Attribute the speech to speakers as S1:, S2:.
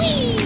S1: Whee!